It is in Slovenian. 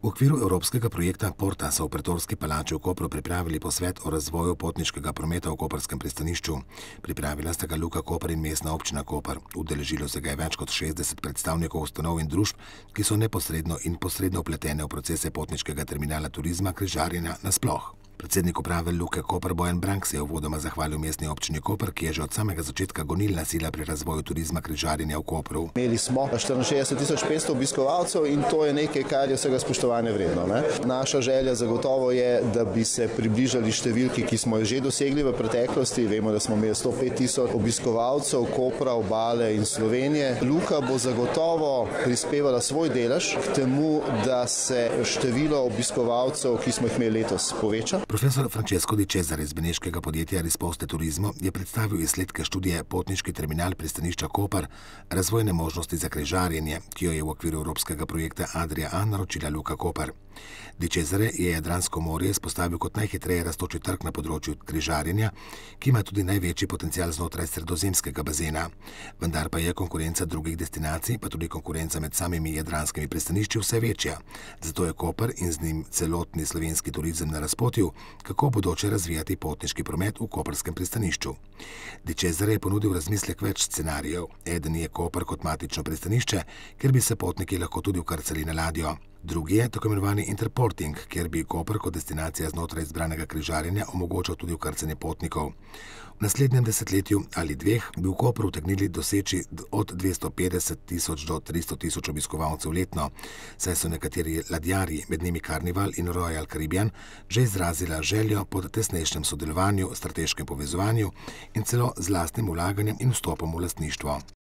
V okviru evropskega projekta Porta so v pretorski palači v Kopru pripravili posvet o razvoju potniškega prometa v Koperskem pristanišču. Pripravila sta ga Luka Koper in mestna občina Koper. Udeležilo se ga je več kot 60 predstavnikov ustanov in družb, ki so neposredno in posredno upletene v procese potniškega terminala turizma križarjenja nasploh. Predsednik uprave Luke Koper Bojan Brank se je uvodoma zahvalil mestni občini Koper, ki je že od samega začetka gonilna sila pri razvoju turizma križarjenja v Kopru. Imeli smo 64.500 obiskovalcev in to je nekaj, kar je vsega spoštovanja vredno. Ne? Naša želja zagotovo je, da bi se približali številki, ki smo jo že dosegli v preteklosti. Vemo, da smo imeli 105.000 obiskovalcev Kopra, obale in Slovenije. Luka bo zagotovo prispevala svoj delež k temu, da se število obiskovalcev, ki smo jih imeli letos, poveča. Profesor Francesco Di Cesare iz beneškega podjetja Risposte Turizmo je predstavil izsledke študije Potniški terminal pristanišča Koper, razvojne možnosti za križarjenje, ki jo je v okviru evropskega projekta Adria A naročila Luka Koper. Di Cesare je Jadransko morje izpostavil kot najhitreje raztoči trg na področju križarjenja, ki ima tudi največji potencial znotraj sredozemskega bazena. Vendar pa je konkurenca drugih destinacij, pa tudi konkurenca med samimi jadranskimi pristanišči vse večja. Zato je Koper in z njim celotni slovenski turizem na razpotju, kako bodoče razvijati potniški promet v koperskem pristanišču. Dečezare je ponudil razmislek več scenarijev. Eden je Koper kot matično pristanišče, kjer bi se potniki lahko tudi ukrcali na ladjo. Drugi je tako imenovani interporting, kjer bi Koper kot destinacija znotraj izbranega križarjenja omogočal tudi ukrcanje potnikov. V naslednjem desetletju ali dveh bi v Koperu utegnili doseči od 250 tisoč do 300 tisoč obiskovalcev letno, saj so nekateri ladjarji, med njimi Carnival in Royal Caribbean, že izrazila željo po tesnejšem sodelovanju, strateškem povezovanju in celo z lastnim vlaganjem in vstopom v lastništvo.